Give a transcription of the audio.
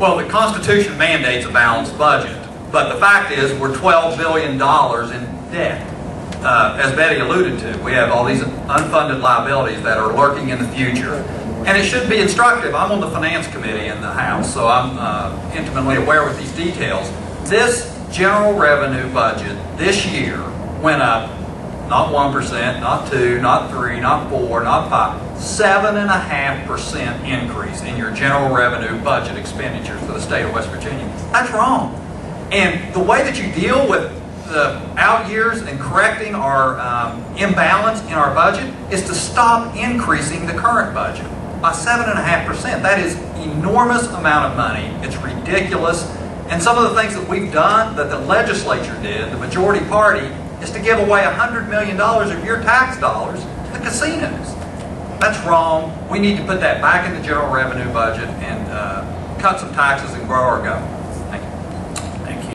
Well, the Constitution mandates a balanced budget, but the fact is, we're $12 billion in debt. Uh, As Betty alluded to, we have all these unfunded liabilities that are lurking in the future. And it should be instructive. I'm on the Finance Committee in the House, so I'm uh, intimately aware with these details. This general revenue budget this year went up not 1%, not 2, not 3, not 4, not 5, 7.5% increase in your general revenue budget expenditures for the state of West Virginia. That's wrong. And the way that you deal with the out years and correcting our um, imbalance in our budget is to stop increasing the current budget by 7.5%. That is enormous amount of money. It's ridiculous. And some of the things that we've done, that the legislature did, the majority party, is to give away $100 million of your tax dollars to the casinos. That's wrong. We need to put that back in the general revenue budget and uh, cut some taxes and grow our government.